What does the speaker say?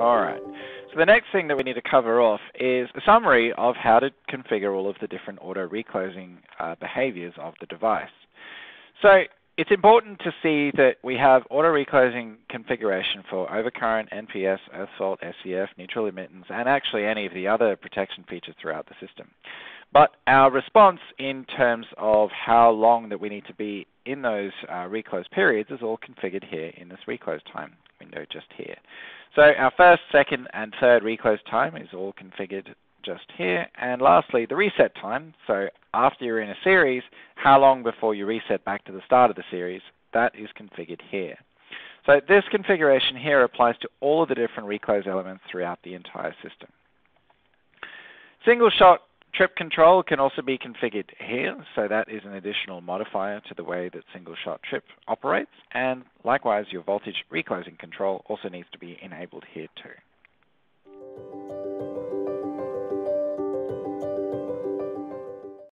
Alright, so the next thing that we need to cover off is a summary of how to configure all of the different auto reclosing uh, behaviors of the device. So it's important to see that we have auto reclosing configuration for overcurrent, NPS, earth fault, SEF, neutral admittance, and actually any of the other protection features throughout the system. But our response in terms of how long that we need to be in those uh, reclose periods is all configured here in this reclose time window just here. So our first, second, and third reclose time is all configured just here. And lastly, the reset time. So after you're in a series, how long before you reset back to the start of the series, that is configured here. So this configuration here applies to all of the different reclose elements throughout the entire system. Single shot Trip control can also be configured here, so that is an additional modifier to the way that single shot trip operates. And likewise, your voltage reclosing control also needs to be enabled here too.